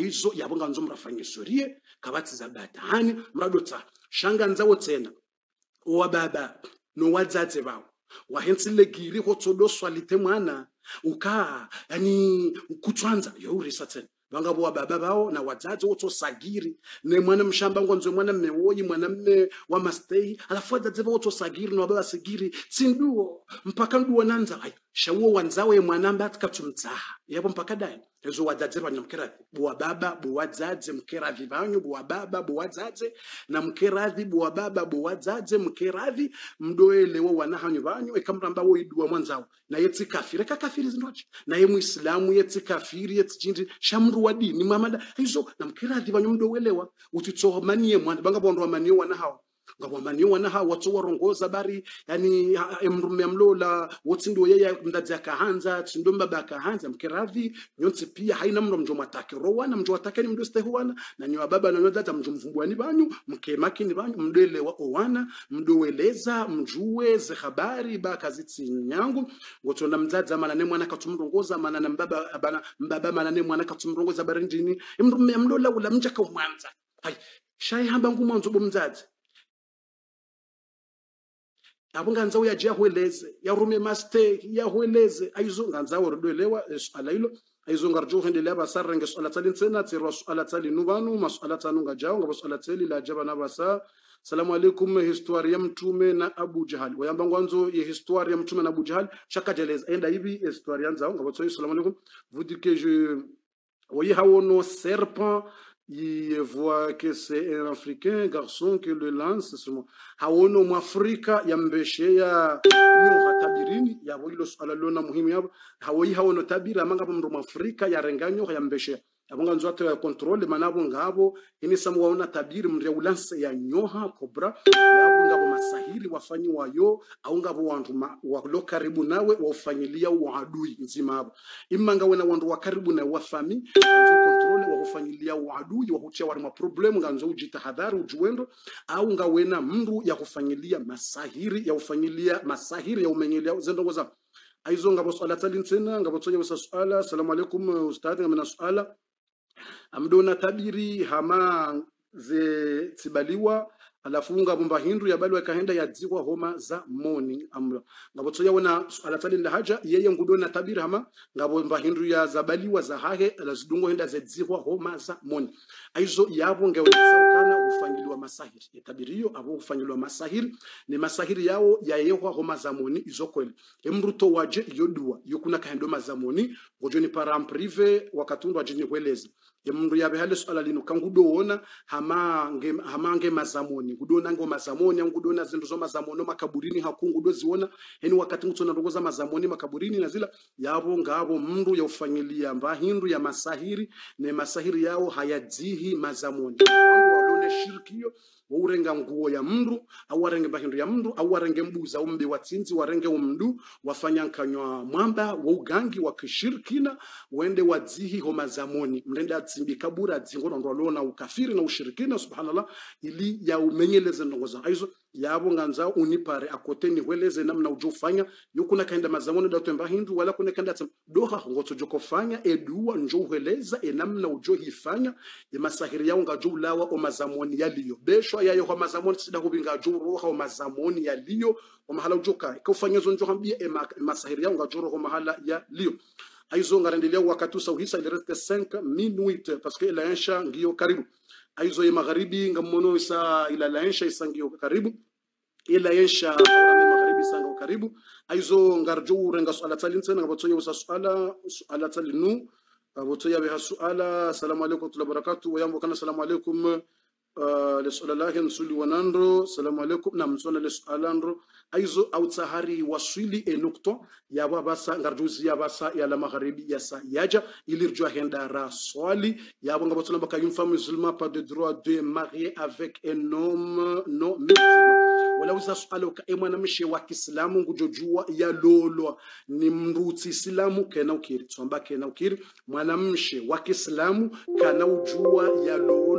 aizo yabo nganzo mrafanya sorie kabati za batani mradotsa shanga nzawo tsena. Wa baba no wadzadze bawo. Wahensile giri hotsodo swalite mwana uka yani kutswanza yourisa tsena. Vangavo wa baba vao na wadzadzi ne mwana mshamba ngonzwe mwana mme woyi mwana mme wa mastei alafu wadzadzi vao wotsosagiri na wababa sigiri tsinduo mpaka nduo nanza ai shauo wanzawe mwana mba atikatsumtsaha yapo mpaka dai. Ezo wadzadzi vanya mkeravi buwa baba buwadzadze mkeravi vanyu buwa baba buwadzadze na mkeravi buwa baba buwadzadze mdoele mdoelewo wana hanyu vanyu ekamramba woidua mwanzawo. Naye tsikafiri kakafiri zindochi naye muislamu yetsikafiri yetsichinji shamru wa dini mamada. Izo na mkeravi vanyu mdowelewa utitsomanie mwana bangabondwa maniyo wana hawa ngawamaniyo wana hawa watso warongoza bari yani emrume mlola wotsindiwo yeye mdadzi akahanza tsindo mbaba akahanza mkiravi nyonse pia haina mro mjo matake rowana mjo watake ni mdo stehuwana na nyo baba na nyodata mjo mvumbwani banyu mkemakini banyu mdelewa owana mdoweleza mjue ze habari bakazitsi na mdadza mdzadza manane mwana katsumrongoza manana mbaba bana mbaba manane mwana katumrongoza bari ndini mlola ula mjaka umwanza. Hai shai hamba ngumwanzo bomdzadzi abo nganzawo yaje yahweleze yarume mastake yahweleze aizo nganzawo ridwelewa swala hilo aizo ngarjo hendele abasarra nge swala tsali ntsena tsirwa swala tsali nuvanu maswala tsanu ngajawo ngabo swala tseli la jaba na basa. Salamu alaikum histoire ya mtume na abu jahal. Wayamba ngwanzo ye histoire ya mtume na abu jahal. Shakajeleza enda hivi histoire yanzao ngabo tsoyi salamu alaikum vous dites que je voyez hawono serpent il voit que c'est un africain garçon qui le lance seulement. Hawono mwafrika yambeshea nyoha tabirini yabo ilo swala lona muhimu yabo. Hawoi haono tabira amanga mndo mwafrika yarenga nyoha yambeshea ate ya control manabo ngabo imisa samu waona tabiri mre ulanse ya nyoha kobra yabo ngabo masahiri wafanyi wayo au ngabo wantu wa walo karibu nawe wafanyilia uadui nzima abo. Imanga wena wantu wa karibu na wafami control wa kufanyilia uadui wa kutia wari ma problem nganzo ujitahadhari ujuendo au ngawena mndu ya kufanyilia masahiri ya kufanyilia masahiri ya umenyelia zendongoza aizo ngabo swala tsalintsena ngabo tsonya wasa swala assalamu alaikum ustadhi ngamena swala amdona tabiri hama ze tsibaliwa alafu bomba hindu ya dziwa homa za moni amlo. Ngabotsoya wona alatali nda haja yeye ngudona tabiri hama ngabomba hindu ya zabaliwa za hahe alazidungo henda zedziwa homa za moni. Aizo yabo ngewesaukana ufangiliwa masahiri. Itabiriyo abo ufangiliwa masahiri ni masahiri yao yayehwa homa za moni izokweli emruto waje yodua yokuna kahendo mazamoni ngojoni para prive wakatundwa jini hwelezi yemundu yabe hale swala lino kangudoona hamange hamange mazamoni. Ngudona ngo mazamoni ngudona zindu zo mazamoni makaburini hakungu doziona yani wakati ngutsona ndongoza mazamoni makaburini na zila yabo ngabo mndu yaufanyilia mbahindu ya masahiri ne masahiri yao hayadzihi mazamoni. Walone shirki hiyo waurenga nguo ya mndu au warenge mahindu ya mndu au warenge mbuza za umbi watsinzi warenge umndu wafanya nkanywa mwamba wa ugangi wa kishirikina wende wadzihi homa zamoni mrende atsimbi kabura adzingo ndo alona ukafiri na ushirikina subhanallah ili ya umenyeleze ndongoza aizo yabo nganza unipare akoteni hweleze namna ujofanya. Yokuna kaenda mazamoni datemba hindu wala kuna kaenda tsam doha ngoto jokofanya edua njo hweleza enamna ujohifanya. Ya masahiri yao ngajulawa o mazamoni yaliyo. Beshwa yayo kwa mazamoni sida kubinga jo kwa mazamoni mazamoni yaliyo kwa mahala ujoka ikafanyazo njo hambia e e masahiri yao ngajo kwa mahala yaliyo aizo ngarendelea wakati usauhisa il reste 5 minutes parce que ilaensha ngiyo karibu. Aizo ya magharibi ngamono isa ila laensha isa ngiyo karibu. Ila awrame magharibi ngiyo karibu. Aizo ngarjo urenga suala tali nsena ngabatsoya usa suala suala tali nu abotsoya beha suala. Assalamu alaikum wa rahmatullahi wa barakatuh wayambo kana assalamu alaikum uh, lesuala lahe nsuli wanandro salamu alaikum na msona le alandro aizo autsahari waswili enukto ya basa ngarjuzi la magharibi magharibi yasa yaja ilirjwa henda ra swali. Bonga botsona baka une femme musulmane pas de droit de marier avec un homme non musulman wala uza swala ka e mwanamshe wa kiislamu ngujojua ya lolo. Ni mrutsi islamu kena ukiri tsomba kena ukiri. Mwanamshe wa kiislamu kana ujua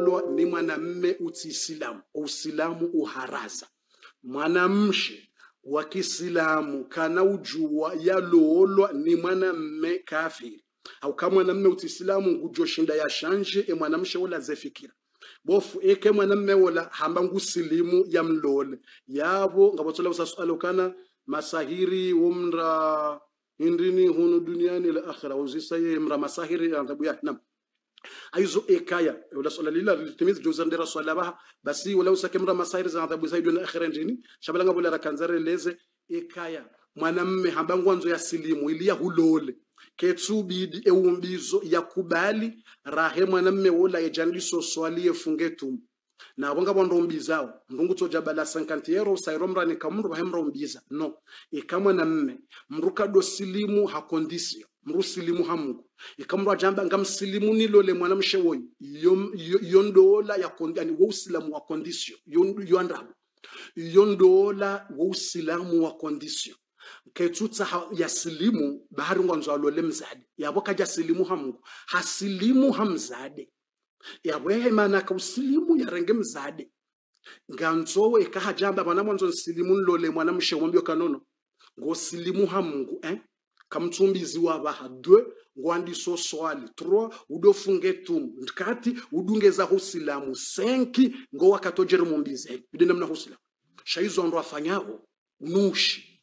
yalolwa ni mwanamme utisilamu islamu usilamu uharaza. Mwanamshe wa kisilamu kana ujua yaloolwa ni mwanamme kafiri. Au kama mwanamme utislamu ngujoshinda ya shanje e mwanamshe wala zefikira. Bofu eke mwanamme wala hamba ngusilimu ya mlole yabo ngabotola usasualo kana masahiri umra indini hunu duniani la akhira uzisa ye mra masahiri antabu ya nam aizo ekaya wala swala lila litimiz juzan dira swala baha basi wala usake mra masahiri za adhabu zaidi na akhira ndini shabalanga ngabula rakanzare leze ekaya mwanamme habangu anzo ya silimu ilia hulole. Ketsubidi ya yakubali rahe mwanamme wola ejanliso swali efungetumu na bonga bondo ngabo ndungu mrungu tojabala 50 euro sairo ni kamru hemra mbiza. No ikamwa na mme mruka do silimu ha kondisio mru jamba nga mungu ikamru ajamba ngam silimu nilole mwana ya kondani yani wo usilamu wa kondisio yondabu yondola wo usilamu wa kondisio ketutsa ya silimu bahari ngwanzo alole mzade yabo kaja silimu hamungu hasilimu hamzade yabo usilimu yarenge mzade nganzowe kahajamba mwana mwanzo nsilimu nlole mwana mshe wambio kanono ngosilimu silimu mungu eh kamtumbizi wabaha dwe ngwandiso swali tro udofunge tumu ndikati udungeza husilamu senki ngo wakatojere mumbize. Bide namna husilamu. Shaizo ndo afanyao unushi.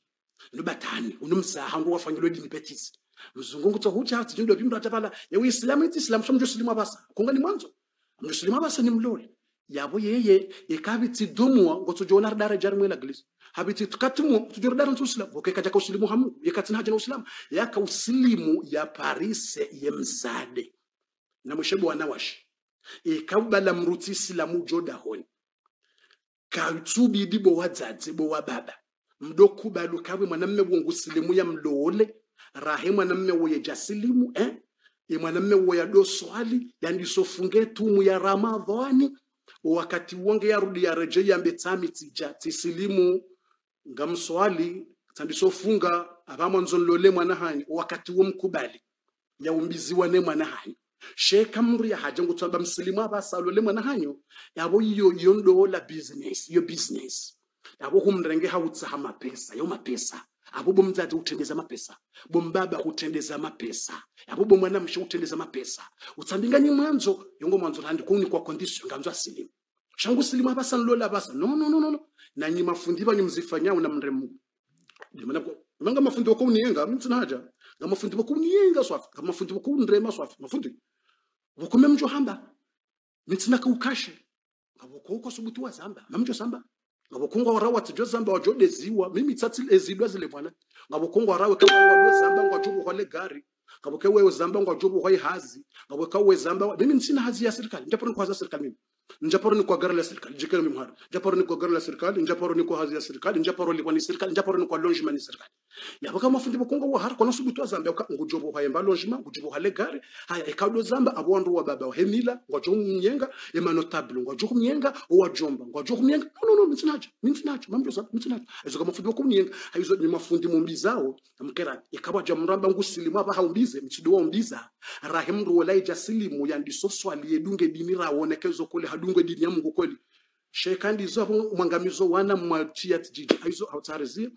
Nubatani unumsaha ngo wafanyilo dini petisi. Mzungu ngutso hucha tijindo pindo atavala ya uislamu iti islamu shamjo silimu abasa kunga mwanzo. Mjo silimu abasa ni mlole yabo yeye ikabiti dumwa ngo tujona dara jar na glis habitsi tukatumu tujora dara islam ngo kaja ka usilimu hamu yakatina haja na usilamu. Yaka usilimu ya parise ye mzade. Na mshebu wanawashi ikabala mruti silamu joda honi. Katsubidi bo wadzadze bo wababa mdokubalu kawe mwanamme wongu silimu ya mloole rahe mwanamme woye jasilimu eh? Ye mwanamme woya do swali yandisofunge tumu ya ramadhani wakati wonge yarudi yareje yambe tsami tija tisilimu ngamswali tsandisofunga abamwanzo nlole mwana hanyi wakati wo mkubali yaumbiziwa ne mwana hanyi sheka mri ya haja ngutamba msilimu abasalole mwana hanyo yabo iyo yondola business yo business. Yavo humrenge hautsaha mapesa yo mapesa abo bomzazi utendeza mapesa. Bombaba utendeza mapesa. Abo mwana mshu utendeza mapesa. Utsambingani mwanzo yongo mwanzo landi kuni kwa condition nganzo asilimu shangu silimu abasa nlola abasa no no no no no. Nanyi mafundi banyu mzifanya na mremu. Manga mafundi wako uniyenga mtsina haja nga mafundi wako uniyenga swafi. Nga mafundi wako unrema swafi. Mafundi vukume mjo hamba. Mitsina ka ukashe. Ngaboko uko subuti wa zamba. Mamjo samba ngabokungwa warawa tijo zamba wajode ziwa. Mimi tsatsi ezidwa zile bwana ngabokungwa warawe kama wa zamba ngwajubu kwa le gari ngaboke wewe zamba ngwajubu kwa ihazi. Ngaboka wewe zamba mimi nsina hazi ya serikali. Ndepo ni ya serikali mimi njaporo ni kwa gari la serikali jikelo mimhara mhara njaporo ni kwa gari la serikali njaporo ni kwa hazi ya serikali njaporo ni kwa ni serikali njaporo ni kwa lonjima ni serikali. Ya kama fundi bokunga wa hara kono subutu wa zamba waka ngujobo wa yemba lonjima, ngujobo wa legare, haya ekado zamba abwandu wa baba wa hemila ngwajo mnyenga ema notable ngwajo mnyenga owa jomba ngwajo mnyenga. No no no mitsinacho mitsinacho mamjo sa mitsinacho ezo kama fundi mnyenga, hayo ni mafundi mumbizao amkera ikaba jamramba ngusilimu aba haumbize mtsido wa umbiza rahimru walaija silimu yandiso swali edunge dini rawonekezo kule hadungwe dini ya Mungu kweli. Shekandi zo mwangamizo wana mwachia tijiji aizo hautarizia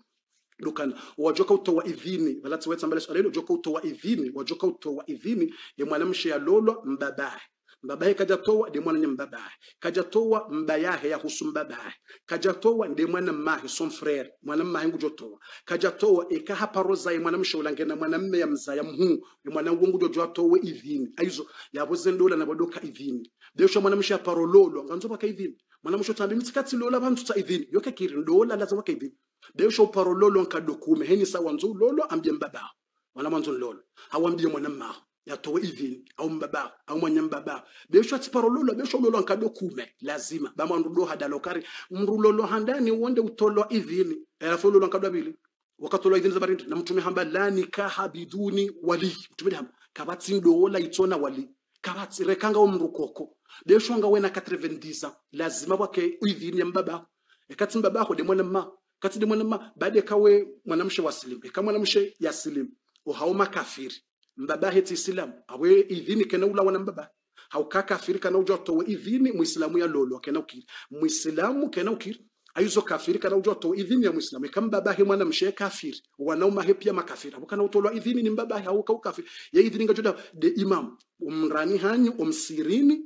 dukana. Wajoka utowa idhini. Balati wetsa mbele swala hilo joka utowa idhini. Wajoka utowa idhini. Ye mwanamshe ya lolo mbabaye mbabaye kaja towa de mwana nye mbabaye kaja towa mbayahe yahusu mbabaye kaja towa de mwana mmahe son frere mwana mmahe ngujo towa. Kaja towa eka hapa roza mwana mshaulange na mwana mme ya mzaya mhu. Ya mwana ngungu jojo towe idhini aizo yaboze ndola na bodoka idhini mwana mwanamshe aparololo nganzo baka idhini mwanamshe tambi mtikati lola bantu tsa idhini yoke kiri ndola laza waka idhini besho parololo nkadokume heni sawa nzo lolo ambie mbaba. Mwana mwanzo lolo awambie mwana mma yatowe idhini au mbaba au mwanya mbaba. Besho tsiparololo besho lolo nkado kume. Lazima. Bama ndudo hadalokari mrulolo handani uonde utolo idhini alafu lolo nkado bili. Wakatolwa idhini zabarindi na mtume hamba la nikaha biduni wali. Mtume hamba kabatsi ndola itona wali. Kabatsi rekanga umrukoko besho nga wena 90 lazima wake idhini ya mbaba. Ekati mbabako de mwana mma. Kati de mwana mma. Baade kawe mwanamshe wa ekamwanamshe eka mwanamshe ya silimu uhauma kafiri mbaba heti islam awe idhini kena ula wana mbaba. Haukaka kafiri na uja towe idhini muislamu ya lolo kena ukiri. Muislamu kena ukiri. Aizo kafiri kana ujoto idhini ya muislamu. Kama babahe mwana mshe kafiri. Wanauma he pia makafiri. Abo kana utolwa idhini ni mbaba au kau kafiri ya idhini ngajoda de imam umrani hanyu umsirini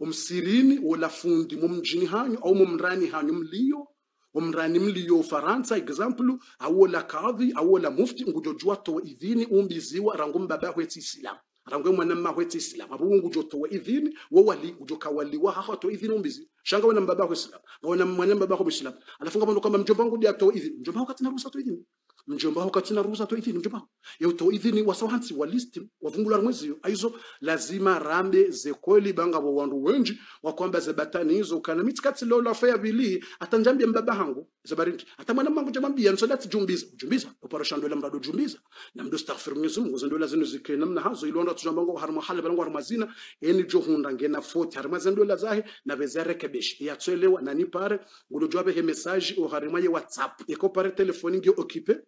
umsirini wala fundi mumjini hanyu au mumrani hanyu mlio umrani mliyo faransa example awola kadhi awola mufti ngujojua to idhini umbiziwa rangu mbaba hweti islam. Rangu mwana mma hweti islam. Abu ngujo to idhini wo wali ujoka wali wa haha to idhini umbizi shanga wana mbaba kwa islam. Wana mwana mbaba kwa islam alafunga kama kama mjomba wangu to idhini. Mjomba wako katina ruhusa tu idhini. Mjomba wako katina ruhusa tu idhini. Mjomba yeye to idhini wasawansi wa list wavumbula mwezi. Hiyo. aizo lazima rambe ze kweli banga wa wandu wenji ze batani hizo. Kana mitikati lolo la faya bili atanjambia mbaba hangu zabarindi hata mwana mangu jamambia nsodati jumbiza. Jumbiza. Operation la mrado jumbiza. Na mdo staghfir Mwenyezi Mungu zendo la zinu zike namna hazo. Ilonda tujambango harma hala balango harma zina. Eni jo hunda ngena foti harmazina zendo la zahe na beza rekebesh ya tselewa na ni pare ngulo jwabe he message o harma ye whatsapp. Eko pare telefoni ngio occupé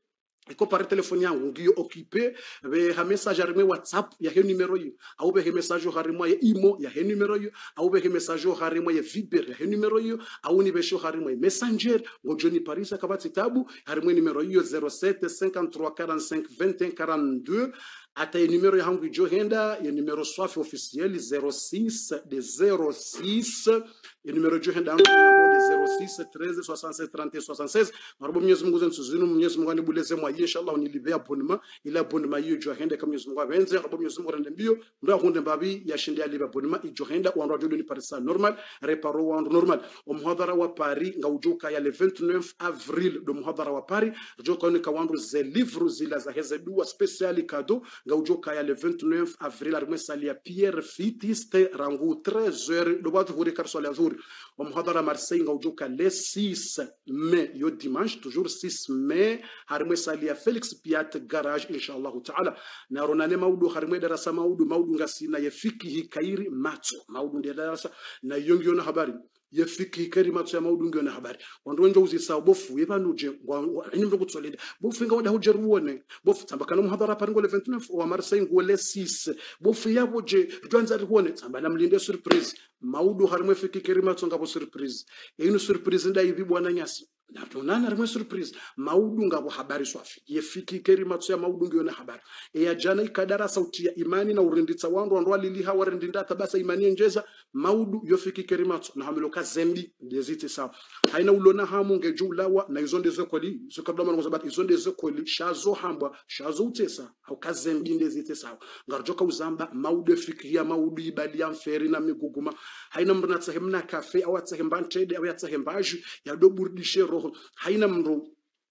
iko pare telefoni yangu ngiyo occupé be ha message harimo whatsapp ya he numero yo au be he message harimo ya imo ya he numero yo au be he message harimo ya viber ya he numero yo au ni harimo ya messenger. Ngo joni paris akabati tabu. Harimo numero yo 07 53 45 21 42 ata ye numero yangu ijo henda ye numero swafi officiel 06 de 06 ye numero ijohenda yangu de 06 13 76 30 76 marubo mwenyezi mungu zensu zinu mwenyezi mungu anibuleze mwa ye inshallah nilibe abonema ila abonema iyo ijohenda kama mwenyezi mungu abenze marubo mwenyezi mungu rende mbio. Ndo akunde mbabi ya shinde alibe abonema ijo henda wandu ajolo ni parisa normal reparo wandu normal. Omuhadhara wa Paris nga ujuka ya le 29 avril do muhadhara wa Paris. Joka ni kawandu ze livre zila za heze dua speciali kado nga ujoka ya le 29 avril arimwe sali ya Pierre Fitiste rangu 13h do batu huri karso la zuri wa muhadhara Marseille nga ujoka le 6 mai. Yo dimanche toujours 6 mai harimwe sali ya Felix Piat garage inshallah taala. Na ronane maudu harimwe darasa maudu maudu ngasina ya fikihi kairi macho maudu ndia darasa na yongi na habari yefiki keri matso ya maudu na habari. Wandonjo uzisa bofu yebanuje ni mndo kutsoleda bofu nga wada huje ruone. Bofu tsamba kana muhadhara paringo le 29 wa Marseille ngole 6 bofu yabo je jwanza ruone. Tsamba na mlinde surprise. Maudu harimwe fiki keri matso ngabo surprise. Ino surprise nda hivi bwana nyasi natonana rimwe surprise. Maudu ngabo habari swafi. Yefiki keri matso ya maudu ngiona habari. Eya jana ikadara sauti ya imani na urinditsa wandu wandu waliliha warindinda tabasa imani njeza. Maudu yofiki keri matso na hamiloka zembi ndezite sawa. Haina ulona hamu ngejulawa na izo ndezo kweli so kabla mwana kwa izo ndezo kweli shazo hambwa shazo utesa au kazembi ndezite sawa. Ngarjoka uzamba maudu fikiria maudu ibali ya mferi na miguguma. Haina mrna tsahemna kafe au tsahemba ntede au tsahembaju ya roho haina mru.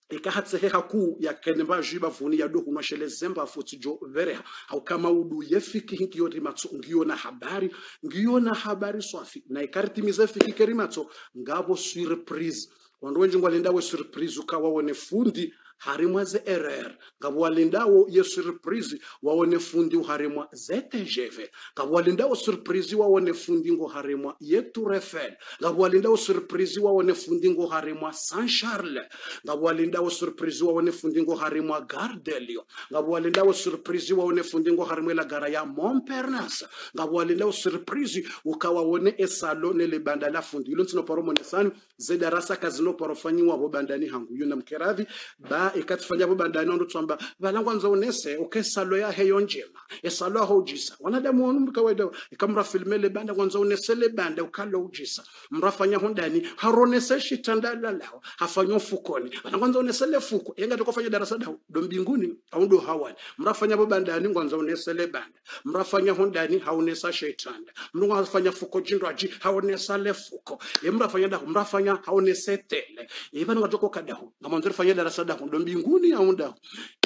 Ikahatseheha kuu yakenemba jiba vuni ya dohu zemba jo vereha. Au kama udu yefiki ngiyo rimatso ngiyo na habari ngiyo na habari swafi. Na ikaritimiza fiki kerimatso ngabo surprise. Wandu wenji lindawe surprise ukawa wone fundi harimwa ze erreur ngabuwalindawo ye surprise wawone fundi harimwa ze TGV ngabuwalindawo surprise wawone fundi ngo harimwa ye Tour Eiffel ngabo walindawo surprise wawone fundi ngo harimwa Saint Charles ngabuwalindawo surprise wawone fundi ngo harimwa Gare de Lyon ngabo walindawo surprise wawone fundi ngo harimwa la gara ya Montparnasse. Ngabuwalindawo surprise ukawa wone esalo nelibanda la fundi. Ilo ntino paro monesani ze darasa kazino paro bo bandani hangu. Yuna mkeravi ba ikatufanya bo bandani ndo tsamba balangwa nzo unese ukesalo ya heyo njema esalo ho ujisa wanadamu wanu kawaida. Ikamra filme le banda kwanza unese le banda ukalo ujisa mrafanya hundani haronese shitandala lao hafanyo fukoni balangwa nzo unese le fuko yenga tukofanya darasa dao do mbinguni au ndo hawani. Mrafanya bo bandani kwanza unese le banda. Mrafanya hundani haonesa shetanda mlungu hafanya fuko jindwaji haonesa le fuko. Yemrafanya da mrafanya haonese tele. Ye bana ngatoko kadahu ngamonzo fanya darasa dahu ndo mbinguni au dahu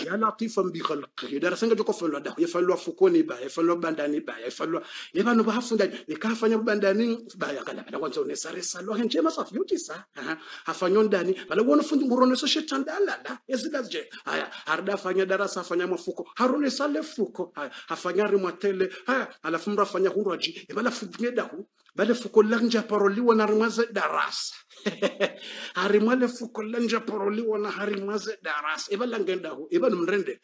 ya latifan bi khalqihi darasa sanga joko falwa ya yafalwa fukoni ba yafalwa bandani ba yafalwa ye bana bahafunda ikafanya bandani ba yakala bana kwanza ne sare salwa henje masafi yutisa hafanyo ndani. Bala wona fundi nguronesa shetanda ezidas je. Haya. Harda fanya darasa fanya mafuko. Harone sale fuko. Haya. Hafanya rimwatele haya. Alafu mrafanya huraji. Huraji ibala fugne dahu bale fuko lanja paroliwa na rimwaze darasa. Harimwale fuko lanja paroliwa na harimaze darasa. Ibala ngendahu ibana mrende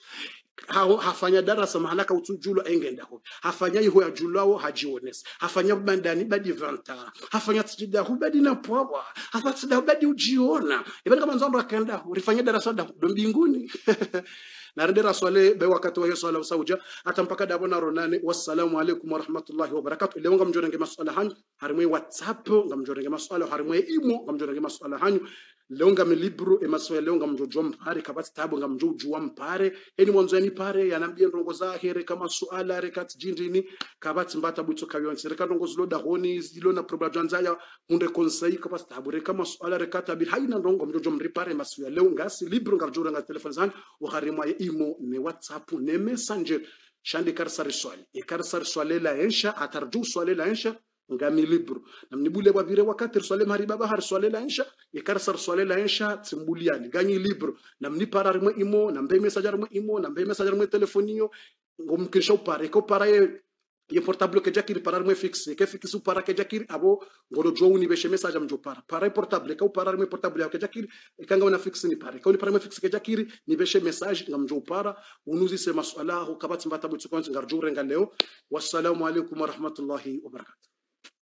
hao hafanya darasa mahalaka utujulo engendaho hafanya iho ya julao hajionesi hafanya bandani badi vanta. Hafanya tsidahu badi na pwawa. Hafatsidahu badi ujiona. Ibani kama nzondo akenda rifanya darasa da do mbinguni narendera swale be wakati wa yesu ala sauja hata mpaka dabona ronane wassalamu alaikum warahmatullahi wabarakatuh leo ngamjorenge maswala hanyu harimwe whatsapp ngamjorenge maswala harimwe imo ngamjorenge maswala hanyu. leo ngame milibru emasoya leonga ngamjojwa mpare kabati tabo ngamjojwa mpare. Eni mwanzo yani pare yanambia ndongo kama suala rekati jindini kabati mbata bwito kayonse reka ndongo dahoni honi zilona probla janzaya munde konsai kabati tabo. Reka masuala rekati abir haina ndongo mjojwa mripare masoya leonga si libru nga ngarjura nga telefon zanyu uharimwa imo ne whatsapp ne messenger. Shandi karsari swali. Ikarsari swali la ensha atarju swali la ensha ngami libro. Namnibule bwavire wakati riswale mari baba har swale la ensha ikarsar swale la ensha tsimbuliani ganyi libro. Namnipara rimwe imo nambe message rimwe imo nambe message rimwe telefoniyo ngomkisha upare ko para ye ye portable ke jakiri para rimwe fixe ke fixe upara ke jakiri abo ngoro jo uni beshe message amjo para para portable ka upara rimwe portable ya ke jakiri ikanga una fixe ni para ka uni para rimwe fixe ke jakiri ni beshe message ngamjo para unuzi se maswala ho kabati mbata butsukonzi ngarjo renga leo wassalamu alaikum warahmatullahi wabarakatuh